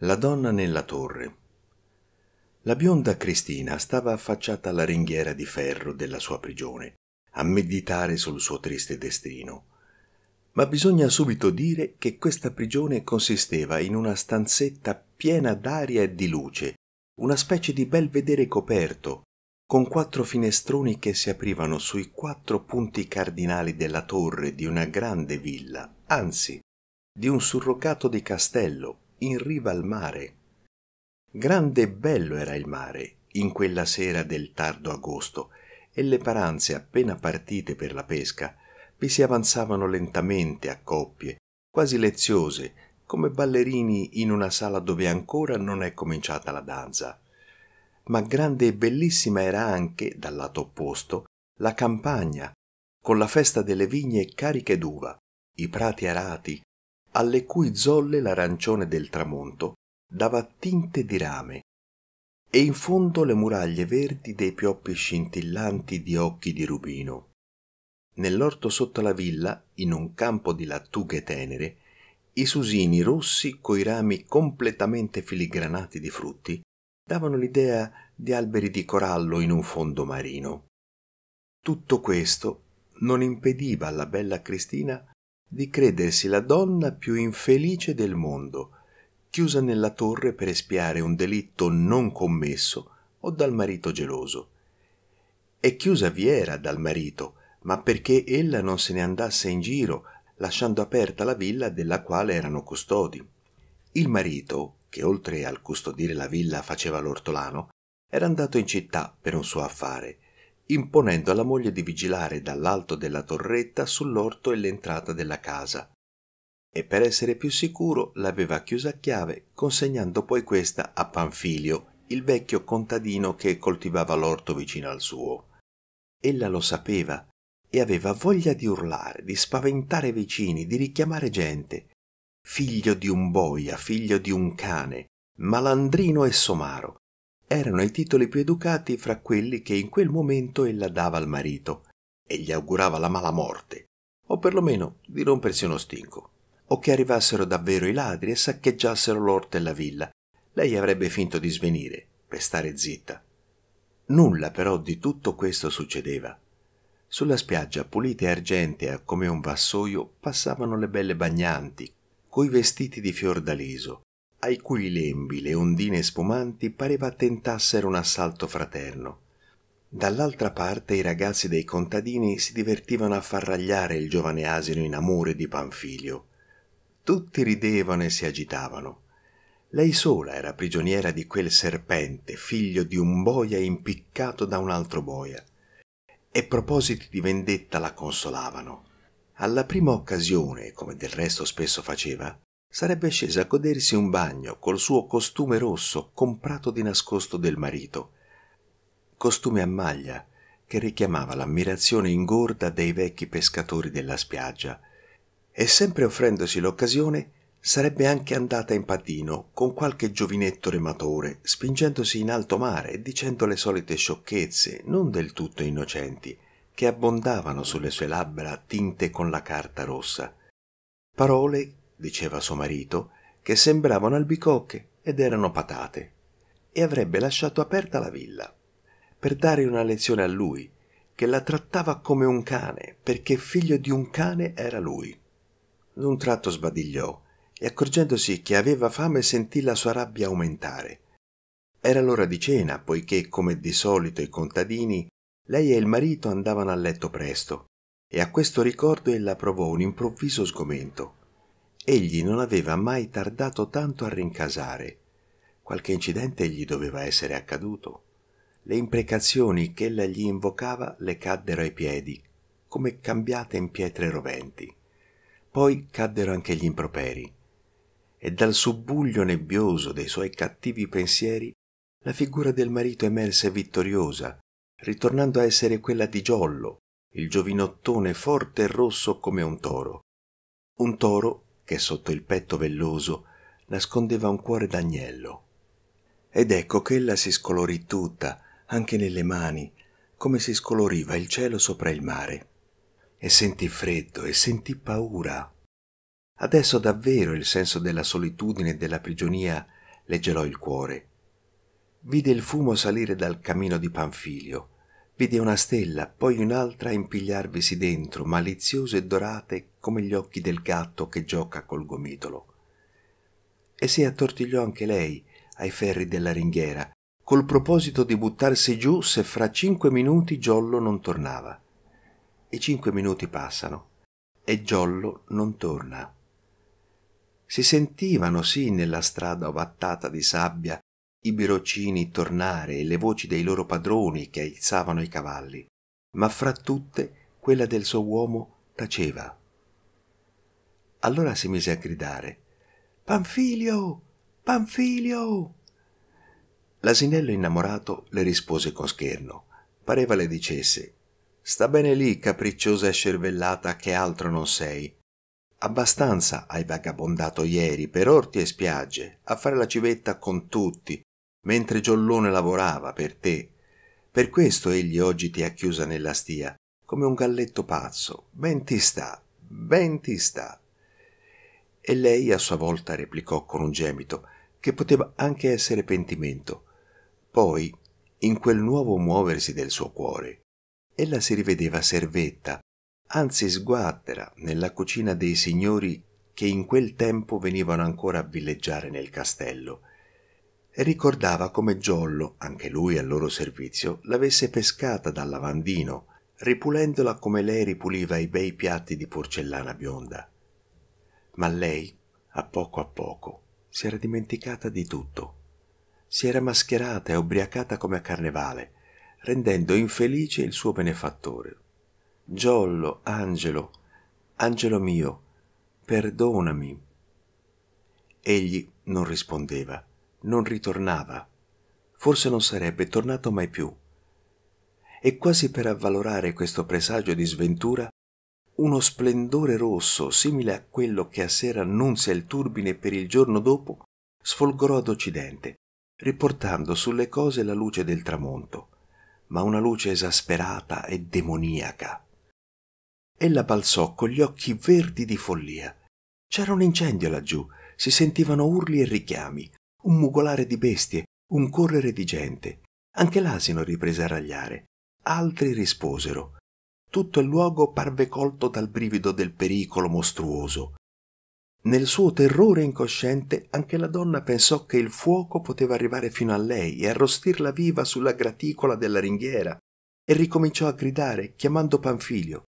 La donna nella torre. La bionda Cristina stava affacciata alla ringhiera di ferro della sua prigione, a meditare sul suo triste destino. Ma bisogna subito dire che questa prigione consisteva in una stanzetta piena d'aria e di luce, una specie di bel vedere coperto, con quattro finestroni che si aprivano sui quattro punti cardinali della torre di una grande villa, anzi, di un surrogato di castello in riva al mare. Grande e bello era il mare in quella sera del tardo agosto e le paranze appena partite per la pesca vi si avanzavano lentamente a coppie, quasi leziose, come ballerini in una sala dove ancora non è cominciata la danza. Ma grande e bellissima era anche, dal lato opposto, la campagna, con la festa delle vigne cariche d'uva, i prati arati, alle cui zolle l'arancione del tramonto dava tinte di rame e in fondo le muraglie verdi dei pioppi scintillanti di occhi di rubino. Nell'orto sotto la villa, in un campo di lattughe tenere, i susini rossi coi rami completamente filigranati di frutti davano l'idea di alberi di corallo in un fondo marino. Tutto questo non impediva alla bella Cristina di credersi la donna più infelice del mondo, chiusa nella torre per espiare un delitto non commesso o dal marito geloso. E chiusa vi era dal marito, ma perché ella non se ne andasse in giro, lasciando aperta la villa della quale erano custodi. Il marito, che oltre al custodire la villa faceva l'ortolano, era andato in città per un suo affare imponendo alla moglie di vigilare dall'alto della torretta sull'orto e l'entrata della casa e per essere più sicuro l'aveva chiusa a chiave consegnando poi questa a Panfilio, il vecchio contadino che coltivava l'orto vicino al suo. Ella lo sapeva e aveva voglia di urlare, di spaventare i vicini, di richiamare gente. Figlio di un boia, figlio di un cane, malandrino e somaro, erano i titoli più educati fra quelli che in quel momento ella dava al marito e gli augurava la mala morte, o perlomeno di rompersi uno stinco, o che arrivassero davvero i ladri e saccheggiassero l'orto e la villa. Lei avrebbe finto di svenire, per stare zitta. Nulla però di tutto questo succedeva. Sulla spiaggia pulita e argentea come un vassoio passavano le belle bagnanti, coi vestiti di fiordaliso, ai cui lembi le ondine spumanti pareva tentassero un assalto fraterno. Dall'altra parte i ragazzi dei contadini si divertivano a farragliare il giovane asino in amore di Panfilio. Tutti ridevano e si agitavano. Lei sola era prigioniera di quel serpente, figlio di un boia impiccato da un altro boia. E propositi di vendetta la consolavano. Alla prima occasione, come del resto spesso faceva, sarebbe scesa a godersi un bagno col suo costume rosso comprato di nascosto del marito. Costume a maglia che richiamava l'ammirazione ingorda dei vecchi pescatori della spiaggia e sempre offrendosi l'occasione sarebbe anche andata in patino con qualche giovinetto rematore, spingendosi in alto mare e dicendo le solite sciocchezze, non del tutto innocenti, che abbondavano sulle sue labbra tinte con la carta rossa. Parole diceva suo marito, che sembravano albicocche ed erano patate, e avrebbe lasciato aperta la villa, per dare una lezione a lui, che la trattava come un cane, perché figlio di un cane era lui. D'un tratto sbadigliò e accorgendosi che aveva fame sentì la sua rabbia aumentare. Era l'ora di cena, poiché, come di solito i contadini, lei e il marito andavano a letto presto, e a questo ricordo ella provò un improvviso sgomento egli non aveva mai tardato tanto a rincasare. Qualche incidente gli doveva essere accaduto. Le imprecazioni ch'ella gli invocava le caddero ai piedi come cambiate in pietre roventi. Poi caddero anche gli improperi. E dal subbuglio nebbioso dei suoi cattivi pensieri la figura del marito emerse vittoriosa ritornando a essere quella di giollo il giovinottone forte e rosso come un toro. Un toro che sotto il petto velloso nascondeva un cuore d'agnello. Ed ecco che ella si scolorì tutta, anche nelle mani, come si scoloriva il cielo sopra il mare. E sentì freddo e sentì paura. Adesso davvero il senso della solitudine e della prigionia le gelò il cuore. Vide il fumo salire dal camino di Panfilio, vide una stella, poi un'altra impigliarvisi dentro, maliziose e dorate come gli occhi del gatto che gioca col gomitolo. E si attortigliò anche lei ai ferri della ringhiera, col proposito di buttarsi giù se fra cinque minuti Giollo non tornava. I cinque minuti passano e Giollo non torna. Si sentivano sì nella strada ovattata di sabbia i biroccini tornare e le voci dei loro padroni che aizzavano i cavalli, ma fra tutte quella del suo uomo taceva. Allora si mise a gridare Panfilio. Panfilio. L'asinello innamorato le rispose con scherno. Pareva le dicesse Sta bene lì, capricciosa e scervellata, che altro non sei. Abbastanza hai vagabondato ieri per orti e spiagge, a fare la civetta con tutti, mentre Giоllone lavorava per te. Per questo egli oggi ti ha chiusa nella stia, come un galletto pazzo. Ben ti sta, ben ti sta. E lei a sua volta replicò con un gemito, che poteva anche essere pentimento. Poi, in quel nuovo muoversi del suo cuore, ella si rivedeva servetta, anzi sguattera, nella cucina dei signori che in quel tempo venivano ancora a villeggiare nel castello, e ricordava come Giollo, anche lui al loro servizio, l'avesse pescata dal lavandino, ripulendola come lei ripuliva i bei piatti di porcellana bionda. Ma lei, a poco a poco, si era dimenticata di tutto. Si era mascherata e ubriacata come a carnevale, rendendo infelice il suo benefattore. Giollo, Angelo, Angelo mio, perdonami. Egli non rispondeva, non ritornava, forse non sarebbe tornato mai più. E quasi per avvalorare questo presagio di sventura, uno splendore rosso, simile a quello che a sera annunzia il turbine per il giorno dopo, sfolgorò ad occidente, riportando sulle cose la luce del tramonto ma una luce esasperata e demoniaca. Ella balzò con gli occhi verdi di follia. C'era un incendio laggiù, si sentivano urli e richiami, un mugolare di bestie, un correre di gente. Anche l'asino riprese a ragliare. Altri risposero. Tutto il luogo parve colto dal brivido del pericolo mostruoso. Nel suo terrore incosciente anche la donna pensò che il fuoco poteva arrivare fino a lei e arrostirla viva sulla graticola della ringhiera e ricominciò a gridare chiamando Panfilio.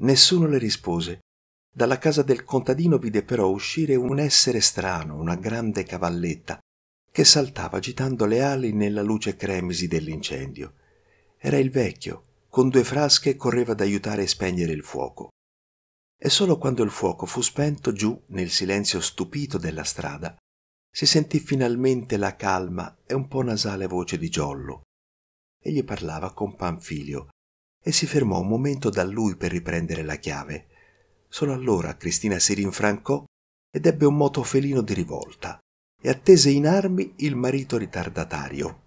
Nessuno le rispose. Dalla casa del contadino vide però uscire un essere strano, una grande cavalletta, che saltava agitando le ali nella luce cremisi dell'incendio. Era il vecchio, con due frasche correva ad aiutare a spegnere il fuoco e solo quando il fuoco fu spento giù nel silenzio stupito della strada si sentì finalmente la calma e un po nasale voce di Giollo. Egli parlava con Panfilio e si fermò un momento da lui per riprendere la chiave. Solo allora Cristina si rinfrancò ed ebbe un moto felino di rivolta e attese in armi il marito ritardatario.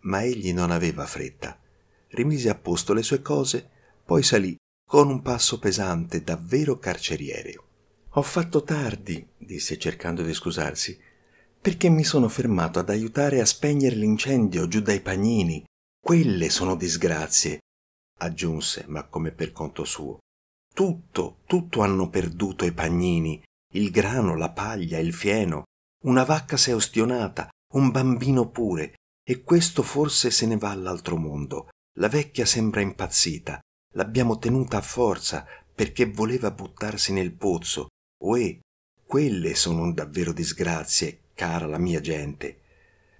Ma egli non aveva fretta. Rimise a posto le sue cose, poi salì con un passo pesante, davvero carceriere. Ho fatto tardi, disse cercando di scusarsi, perché mi sono fermato ad aiutare a spegnere l'incendio giù dai pagnini. Quelle sono disgrazie, aggiunse, ma come per conto suo. Tutto, tutto hanno perduto i pagnini, il grano, la paglia, il fieno. Una vacca s'è ostionata, un bambino pure, e questo forse se ne va all'altro mondo. La vecchia sembra impazzita, L'abbiamo tenuta a forza perché voleva buttarsi nel pozzo. Uè, quelle sono davvero disgrazie, cara la mia gente.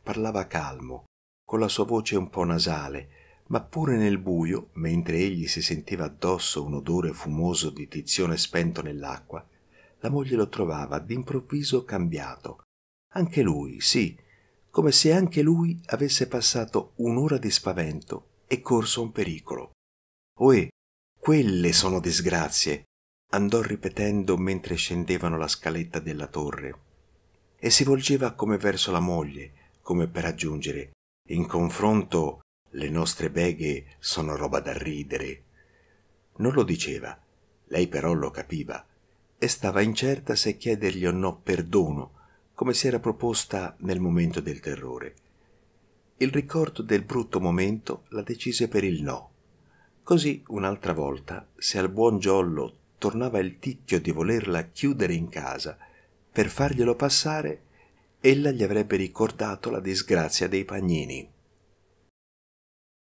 Parlava calmo, con la sua voce un po' nasale, ma pure nel buio, mentre egli si sentiva addosso un odore fumoso di tizione spento nell'acqua, la moglie lo trovava d'improvviso cambiato. Anche lui, sì, come se anche lui avesse passato un'ora di spavento e corso un pericolo. Ohè, quelle sono disgrazie, andò ripetendo mentre scendevano la scaletta della torre. E si volgeva come verso la moglie, come per aggiungere in confronto le nostre beghe sono roba da ridere. Non lo diceva, lei però lo capiva, e stava incerta se chiedergli o no perdono, come si era proposta nel momento del terrore. Il ricordo del brutto momento la decise per il no. Così un'altra volta, se al buon giollo tornava il ticchio di volerla chiudere in casa per farglielo passare, ella gli avrebbe ricordato la disgrazia dei pagnini.